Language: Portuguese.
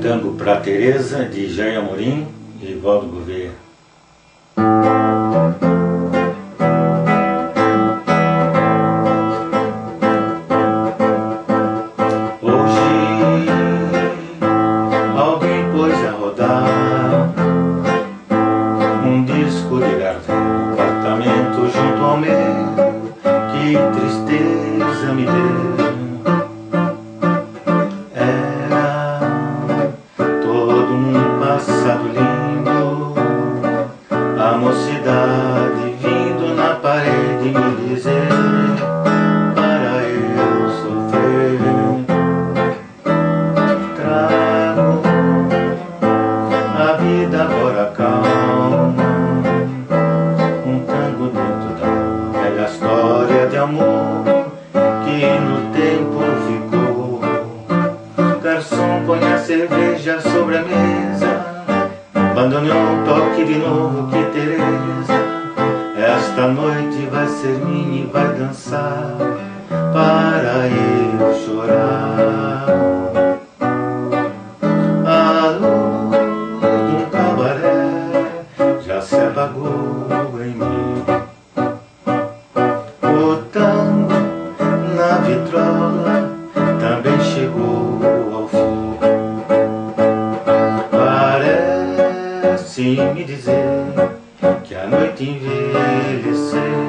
Tango pra Teresa, de Jair Amorim e Valdo Gouveia. Hoje alguém pôs a rodar um disco de Gardel no apartamento junto ao meu. Que tristeza me deu. Calma, um tango dentro da velha história de amor que no tempo ficou. Garçom põe a cerveja sobre a mesa, abandonou toque de novo que Teresa. Esta noite vai ser minha e vai dançar para eu chorar. controla também chegou ao fim. Parece me dizer que a noite envelheceu.